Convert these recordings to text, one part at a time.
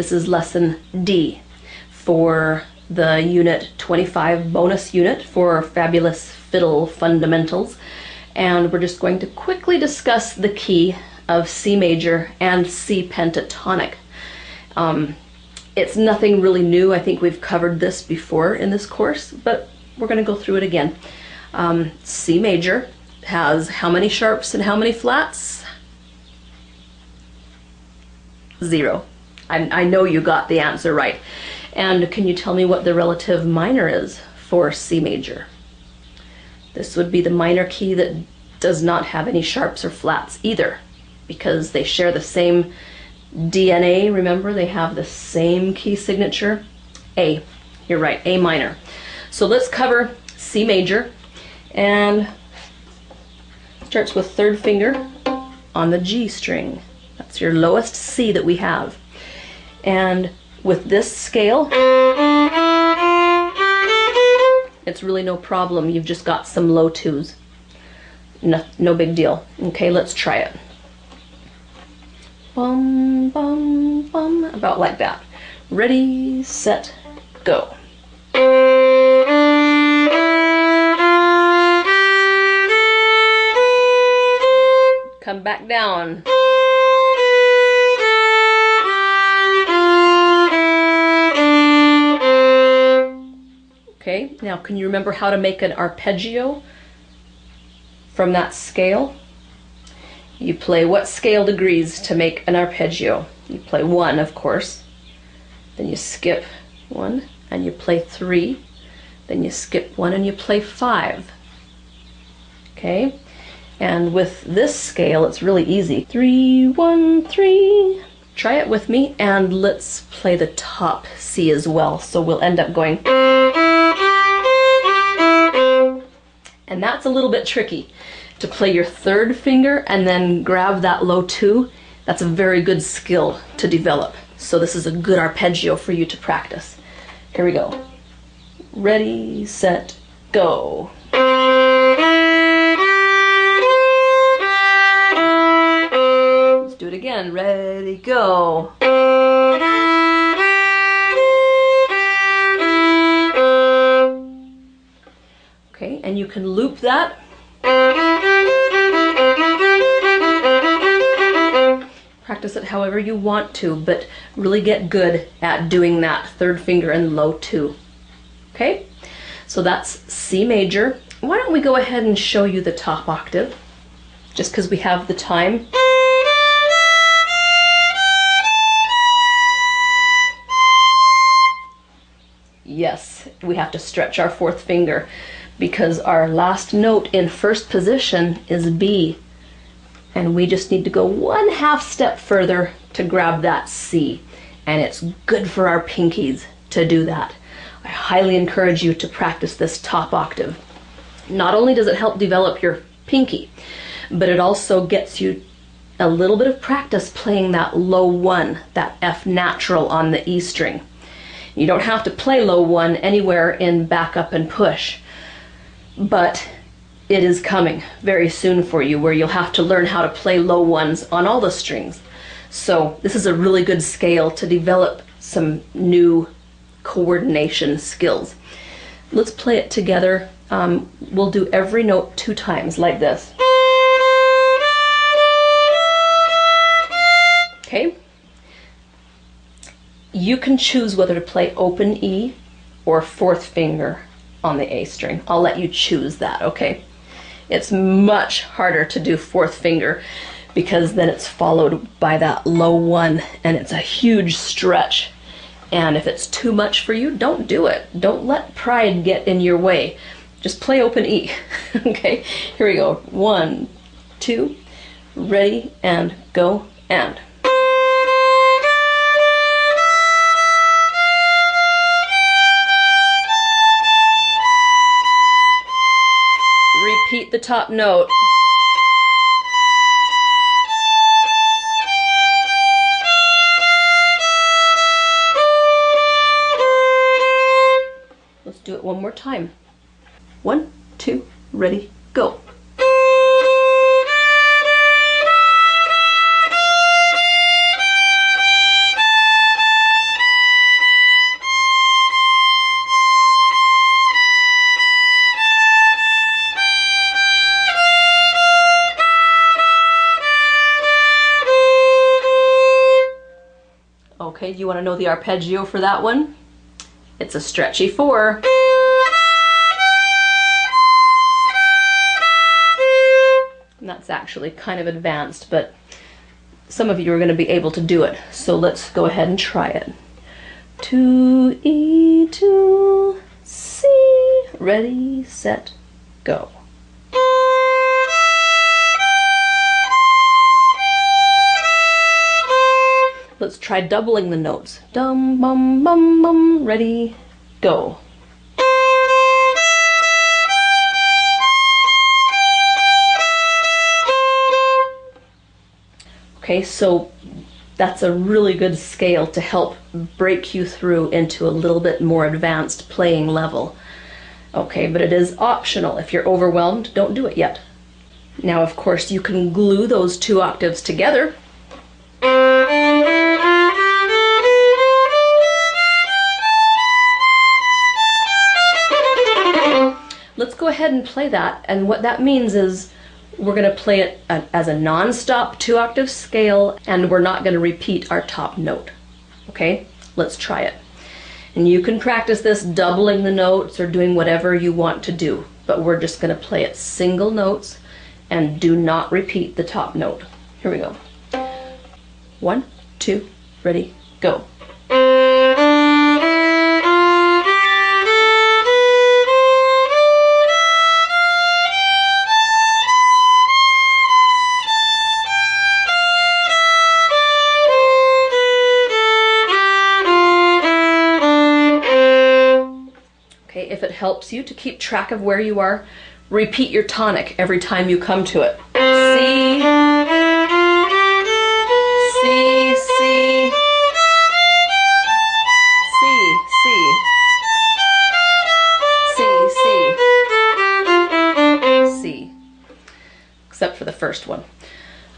This is lesson D for the unit 25 bonus unit for Fabulous Fiddle Fundamentals. And we're just going to quickly discuss the key of C major and C pentatonic. Um, it's nothing really new. I think we've covered this before in this course, but we're going to go through it again. Um, C major has how many sharps and how many flats? Zero. I, I know you got the answer right. And can you tell me what the relative minor is for C major? This would be the minor key that does not have any sharps or flats either because they share the same DNA. Remember, they have the same key signature. A. You're right, A minor. So let's cover C major and starts with third finger on the G string. That's your lowest C that we have. And with this scale, it's really no problem. You've just got some low twos. No, no big deal. Okay, let's try it. Bum, bum, bum, about like that. Ready, set, go. Come back down. Now can you remember how to make an arpeggio from that scale? You play what scale degrees to make an arpeggio? You play one, of course. Then you skip one and you play three. Then you skip one and you play five. Okay? And with this scale, it's really easy. Three, one, three. Try it with me and let's play the top C as well. So we'll end up going. And that's a little bit tricky to play your third finger and then grab that low two. That's a very good skill to develop. So this is a good arpeggio for you to practice. Here we go. Ready, set, go. Let's do it again. Ready, go. Can loop that. Practice it however you want to, but really get good at doing that third finger and low two. Okay, so that's C major. Why don't we go ahead and show you the top octave, just because we have the time. Yes, we have to stretch our fourth finger because our last note in first position is B. And we just need to go one half step further to grab that C. And it's good for our pinkies to do that. I highly encourage you to practice this top octave. Not only does it help develop your pinky, but it also gets you a little bit of practice playing that low one, that F natural on the E string. You don't have to play low one anywhere in backup and push, but it is coming very soon for you where you'll have to learn how to play low ones on all the strings. So this is a really good scale to develop some new coordination skills. Let's play it together. Um, we'll do every note two times like this. Okay? You can choose whether to play open E or fourth finger on the A string. I'll let you choose that, okay? It's much harder to do fourth finger because then it's followed by that low one and it's a huge stretch. And if it's too much for you, don't do it. Don't let pride get in your way. Just play open E. okay, here we go. One, two, ready, and go, and. Repeat the top note. Let's do it one more time. One, two, ready, go. Okay, do you want to know the arpeggio for that one? It's a stretchy four. And that's actually kind of advanced, but some of you are going to be able to do it. So let's go ahead and try it. To E to C. Ready, set, go. Let's try doubling the notes. Dum bum bum bum. Ready, go. Okay, so that's a really good scale to help break you through into a little bit more advanced playing level. Okay, but it is optional. If you're overwhelmed, don't do it yet. Now, of course, you can glue those two octaves together. Ahead and play that, and what that means is we're going to play it as a non-stop two octave scale and we're not going to repeat our top note. Okay, let's try it. And you can practice this doubling the notes or doing whatever you want to do, but we're just going to play it single notes and do not repeat the top note. Here we go. One, two, ready, go. If it helps you to keep track of where you are, repeat your tonic every time you come to it. C, C, C, C, C, C, C, C, except for the first one.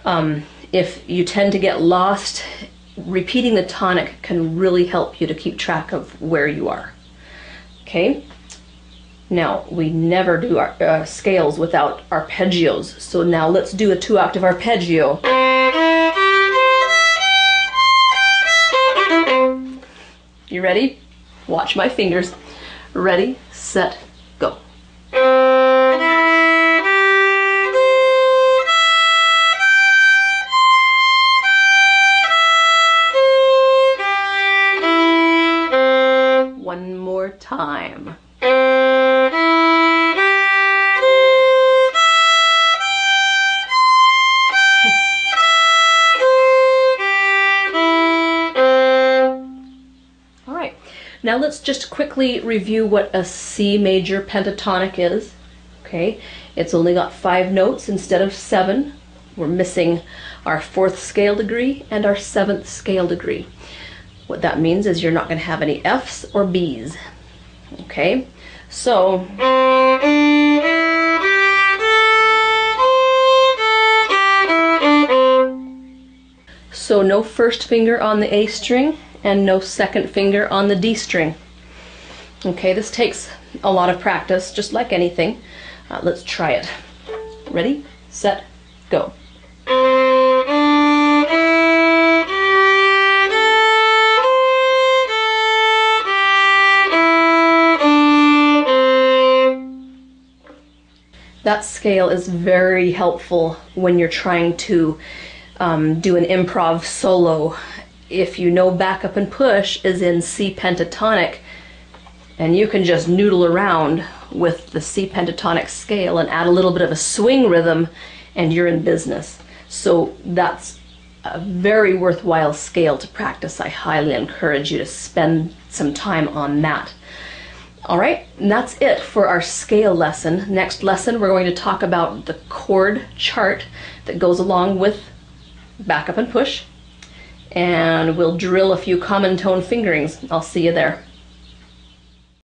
Um, if you tend to get lost, repeating the tonic can really help you to keep track of where you are. Okay, now, we never do our uh, scales without arpeggios. So now let's do a two octave arpeggio. You ready? Watch my fingers. Ready, set, go. One more time. Now let's just quickly review what a C major pentatonic is. Okay, it's only got five notes instead of seven. We're missing our fourth scale degree and our seventh scale degree. What that means is you're not going to have any F's or B's. Okay, so so no first finger on the A string and no second finger on the D string. Okay, this takes a lot of practice, just like anything. Uh, let's try it. Ready, set, go. That scale is very helpful when you're trying to um, do an improv solo if you know backup and push is in C pentatonic, and you can just noodle around with the C pentatonic scale and add a little bit of a swing rhythm, and you're in business. So that's a very worthwhile scale to practice. I highly encourage you to spend some time on that. All right, and that's it for our scale lesson. Next lesson, we're going to talk about the chord chart that goes along with backup and push and we'll drill a few common tone fingerings. I'll see you there.